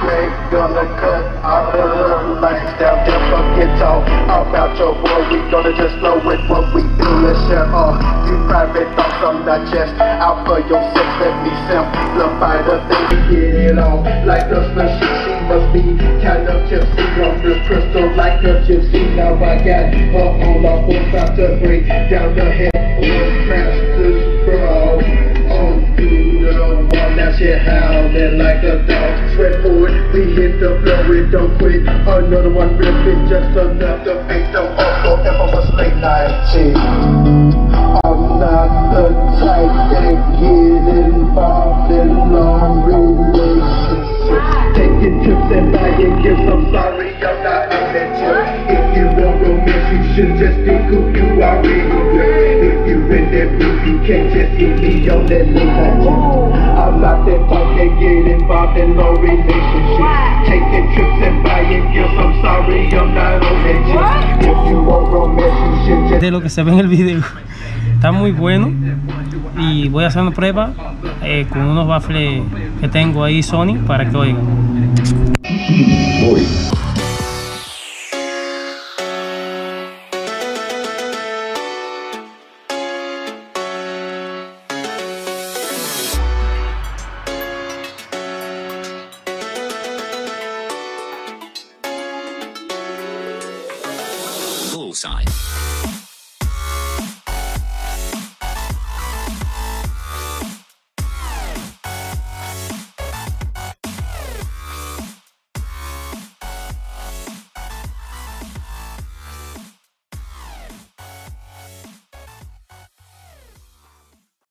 Greg gonna cut out the down Never get talk about your boy. We gonna just flow with what we do. Let's share all you private thoughts. I'm just out for your sex. Let me simplify the thing. Get it on like a special. She must be kind of tipsy on the crystal like a gypsy. Now I got her on the force out to break down the head. Masters, bro. On to the one that shit howling like a dog. Sweat for it, we hit the floor, it don't quit. Another one ripping, just enough to make them up uh, forever uh, was late night. I'm not the type that get involved in long relationships. Taking trips and buying gifts, I'm sorry, I'm not in that. If you want romance, you should just stick who you are. If you in that you can't just hit me on that late night. I'm not that in long relationships. Taking trips and buying gifts, I'm sorry, I'm not on that tip. If you want romance, you should just de lo que se ve en el video. Está muy bueno y voy a hacer una prueba eh, con unos baffles que tengo ahí Sony para que oigan. Poolside.